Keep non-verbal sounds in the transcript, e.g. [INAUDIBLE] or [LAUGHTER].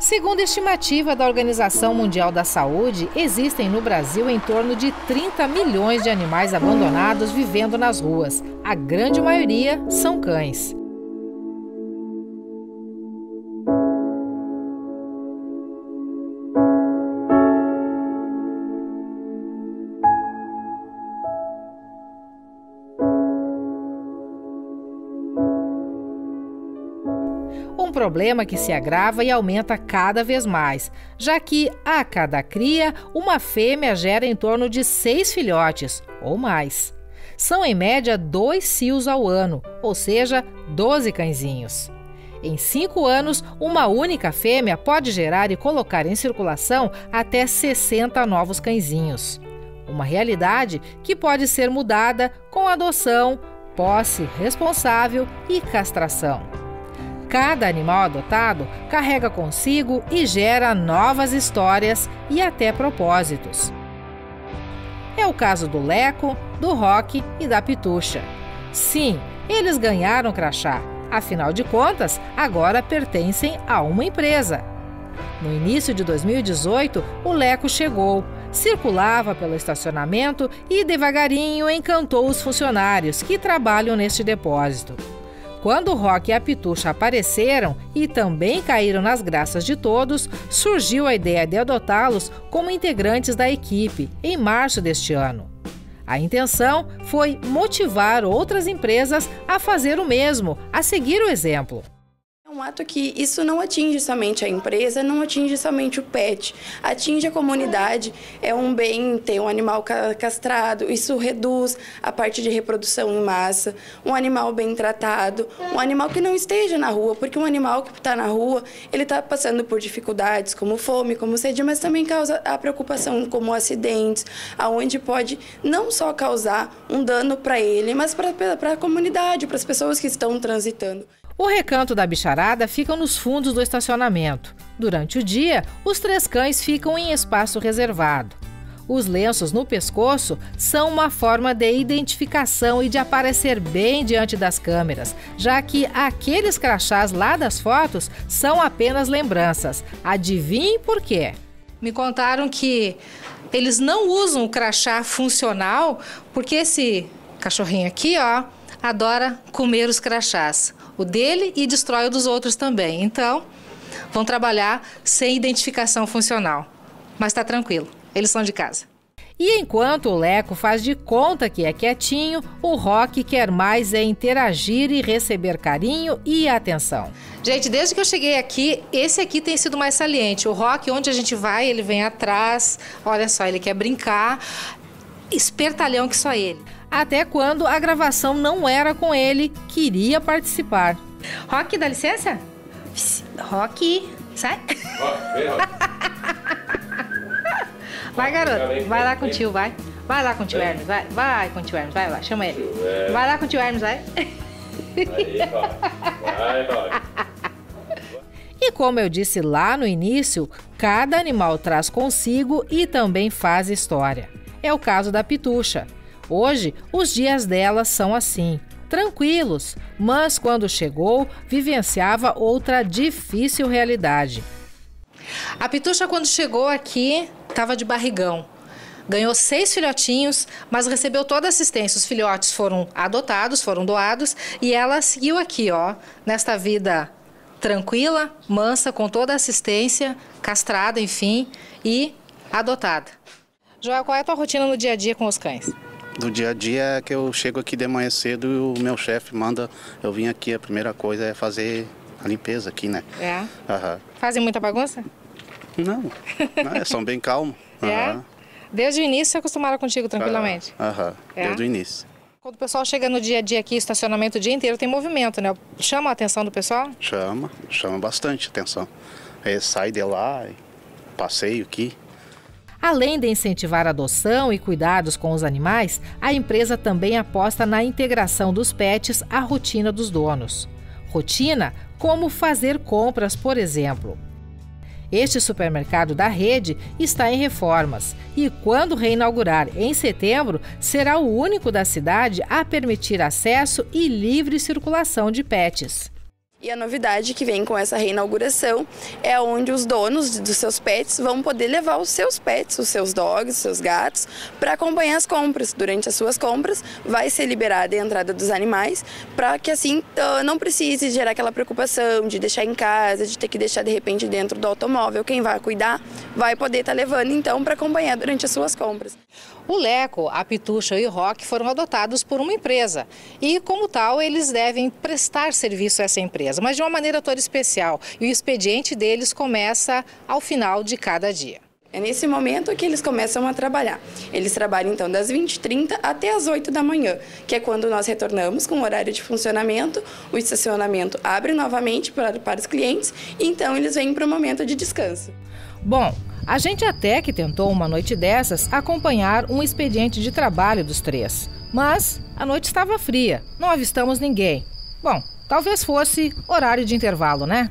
Segundo a estimativa da Organização Mundial da Saúde, existem no Brasil em torno de 30 milhões de animais abandonados vivendo nas ruas. A grande maioria são cães. Problema que se agrava e aumenta cada vez mais, já que a cada cria, uma fêmea gera em torno de seis filhotes ou mais. São em média dois cios ao ano, ou seja, 12 cãezinhos. Em cinco anos, uma única fêmea pode gerar e colocar em circulação até 60 novos cãezinhos. Uma realidade que pode ser mudada com adoção, posse responsável e castração. Cada animal adotado carrega consigo e gera novas histórias e até propósitos. É o caso do Leco, do Rock e da Pitucha. Sim, eles ganharam crachá, afinal de contas, agora pertencem a uma empresa. No início de 2018, o Leco chegou, circulava pelo estacionamento e devagarinho encantou os funcionários que trabalham neste depósito. Quando Rock e a Pitucha apareceram e também caíram nas graças de todos, surgiu a ideia de adotá-los como integrantes da equipe em março deste ano. A intenção foi motivar outras empresas a fazer o mesmo, a seguir o exemplo um ato que isso não atinge somente a empresa, não atinge somente o pet, atinge a comunidade. É um bem ter um animal castrado, isso reduz a parte de reprodução em massa. Um animal bem tratado, um animal que não esteja na rua, porque um animal que está na rua, ele está passando por dificuldades como fome, como sede, mas também causa a preocupação como acidentes, aonde pode não só causar um dano para ele, mas para a comunidade, para as pessoas que estão transitando. O recanto da bicharada fica nos fundos do estacionamento. Durante o dia, os três cães ficam em espaço reservado. Os lenços no pescoço são uma forma de identificação e de aparecer bem diante das câmeras, já que aqueles crachás lá das fotos são apenas lembranças. Adivinhe por quê? Me contaram que eles não usam o crachá funcional porque esse cachorrinho aqui, ó, adora comer os crachás o dele e destrói o dos outros também. Então, vão trabalhar sem identificação funcional. Mas está tranquilo, eles são de casa. E enquanto o Leco faz de conta que é quietinho, o Rock quer mais é interagir e receber carinho e atenção. Gente, desde que eu cheguei aqui, esse aqui tem sido mais saliente. O Rock, onde a gente vai, ele vem atrás. Olha só, ele quer brincar. Espertalhão que só ele até quando a gravação não era com ele, queria participar. Rock, dá licença? Rock, sai. [LAUGHS] Vai, garoto. Vai lá com o tio, vai. Vai lá com o tio Hermes, vai. Vai com o tio Hermes, vai lá, chama ele. Vai lá com o tio Hermes, vai. Vai, vai. E como eu disse lá no início, cada animal traz consigo e também faz história. É o caso da pitucha. Hoje, os dias dela são assim, tranquilos, mas quando chegou, vivenciava outra difícil realidade. A Pitucha, quando chegou aqui, estava de barrigão. Ganhou seis filhotinhos, mas recebeu toda a assistência. Os filhotes foram adotados, foram doados, e ela seguiu aqui, ó, nesta vida tranquila, mansa, com toda a assistência, castrada, enfim, e adotada. Joel, qual é a tua rotina no dia a dia com os cães? Do dia a dia é que eu chego aqui de manhã cedo e o meu chefe manda eu vim aqui, a primeira coisa é fazer a limpeza aqui, né? É? Uhum. Fazem muita bagunça? Não, [LAUGHS] não é, são bem calmos. Uhum. É? Desde o início se acostumaram contigo tranquilamente? Aham, uhum. é? desde o início. Quando o pessoal chega no dia a dia aqui, estacionamento o dia inteiro, tem movimento, né? Chama a atenção do pessoal? Chama, chama bastante atenção. Aí sai de lá, passeio aqui. Além de incentivar a adoção e cuidados com os animais, a empresa também aposta na integração dos pets à rotina dos donos. Rotina como fazer compras, por exemplo. Este supermercado da rede está em reformas e, quando reinaugurar em setembro, será o único da cidade a permitir acesso e livre circulação de pets. E a novidade que vem com essa reinauguração é onde os donos dos seus pets vão poder levar os seus pets, os seus dogs, os seus gatos, para acompanhar as compras. Durante as suas compras, vai ser liberada a entrada dos animais, para que assim não precise gerar aquela preocupação de deixar em casa, de ter que deixar de repente dentro do automóvel. Quem vai cuidar vai poder estar tá levando então para acompanhar durante as suas compras. O Leco, a Pitucha e o Rock foram adotados por uma empresa e, como tal, eles devem prestar serviço a essa empresa, mas de uma maneira toda especial. E o expediente deles começa ao final de cada dia. É nesse momento que eles começam a trabalhar. Eles trabalham então das 20h30 até as 8 da manhã, que é quando nós retornamos com o horário de funcionamento, o estacionamento abre novamente para, para os clientes e então eles vêm para o momento de descanso. Bom, a gente até que tentou uma noite dessas acompanhar um expediente de trabalho dos três. Mas a noite estava fria, não avistamos ninguém. Bom, talvez fosse horário de intervalo, né?